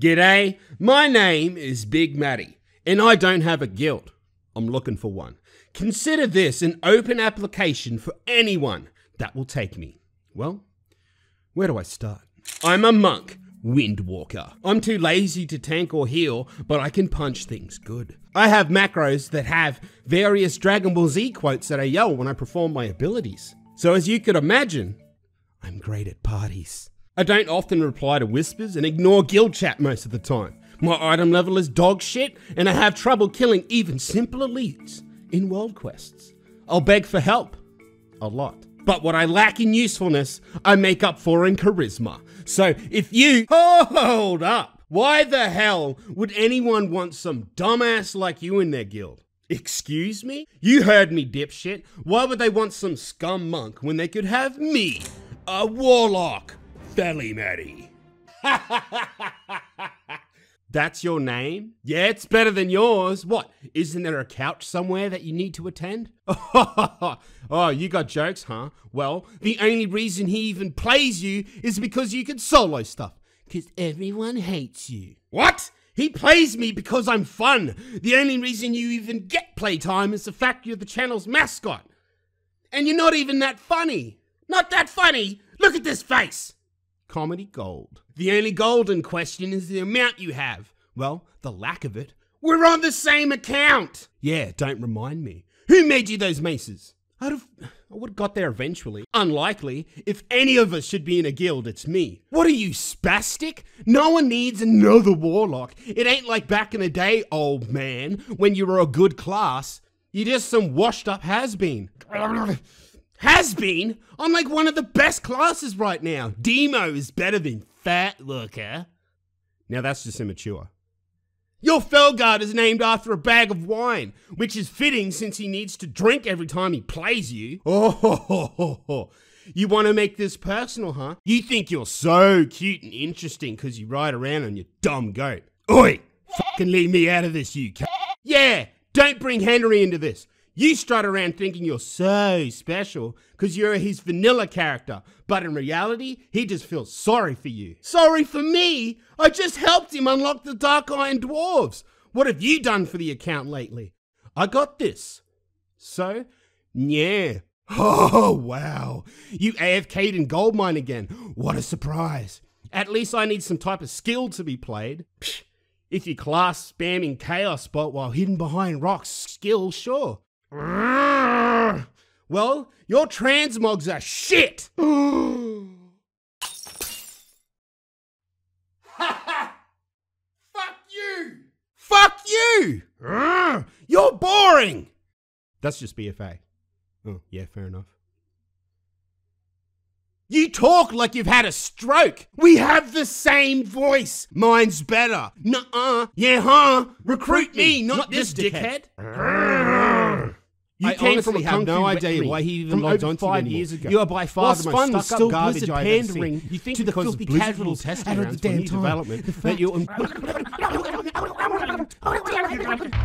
G'day, my name is Big Matty, and I don't have a guild. I'm looking for one. Consider this an open application for anyone that will take me. Well, where do I start? I'm a monk, Windwalker. I'm too lazy to tank or heal, but I can punch things good. I have macros that have various Dragon Ball Z quotes that I yell when I perform my abilities. So as you could imagine, I'm great at parties. I don't often reply to whispers and ignore guild chat most of the time. My item level is dog shit, and I have trouble killing even simple elites in world quests. I'll beg for help. A lot. But what I lack in usefulness, I make up for in charisma. So if you hold up, why the hell would anyone want some dumbass like you in their guild? Excuse me? You heard me, dipshit. Why would they want some scum monk when they could have me, a warlock? Felly Matty. That's your name? Yeah, it's better than yours. What? Isn't there a couch somewhere that you need to attend? oh, you got jokes, huh? Well, the only reason he even plays you is because you can solo stuff. Because everyone hates you. What? He plays me because I'm fun. The only reason you even get playtime is the fact you're the channel's mascot. And you're not even that funny. Not that funny? Look at this face comedy gold. The only golden question is the amount you have. Well, the lack of it. We're on the same account! Yeah, don't remind me. Who made you those maces? I'd have. I would have got there eventually. Unlikely. If any of us should be in a guild, it's me. What are you, spastic? No one needs another warlock. It ain't like back in the day, old man, when you were a good class. You're just some washed up has been. Has been? I'm like one of the best classes right now. Demo is better than Fat Looker. Now that's just immature. Your Felguard is named after a bag of wine, which is fitting since he needs to drink every time he plays you. Oh, ho, ho, ho. You want to make this personal, huh? You think you're so cute and interesting because you ride around on your dumb goat. Oi! Fucking leave me out of this, you c- Yeah! Don't bring Henry into this. You strut around thinking you're so special because you're his vanilla character, but in reality, he just feels sorry for you. Sorry for me? I just helped him unlock the Dark Iron Dwarves. What have you done for the account lately? I got this. So, yeah. Oh, wow. You AFK'd in Goldmine again. What a surprise. At least I need some type of skill to be played. Psh, if you class spamming Chaos Bolt while hidden behind rocks, skill, sure. Well, your transmogs are shit! Fuck you! Fuck you! You're boring! That's just BFA. Oh, yeah, fair enough. You talk like you've had a stroke. We have the same voice. Mine's better. Nuh-uh. Yeah, huh? Recruit me, not, not this dickhead. dickhead. You I came from a have no idea why he even logged on five years ago. You are by far the most stuck up garbage I've ever seen. You think to the filthy casual test out of the damn development that you.